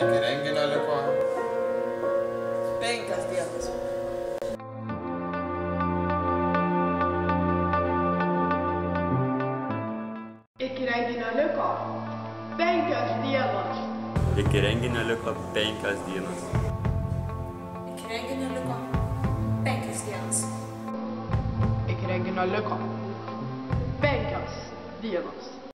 iki renginio liko penkios dienos. Iki renginio liko penkios dienos. Iki renginio liko penkios dienos. Iki renginio liko penkios dienos. Iki renginio liko penkios dienos.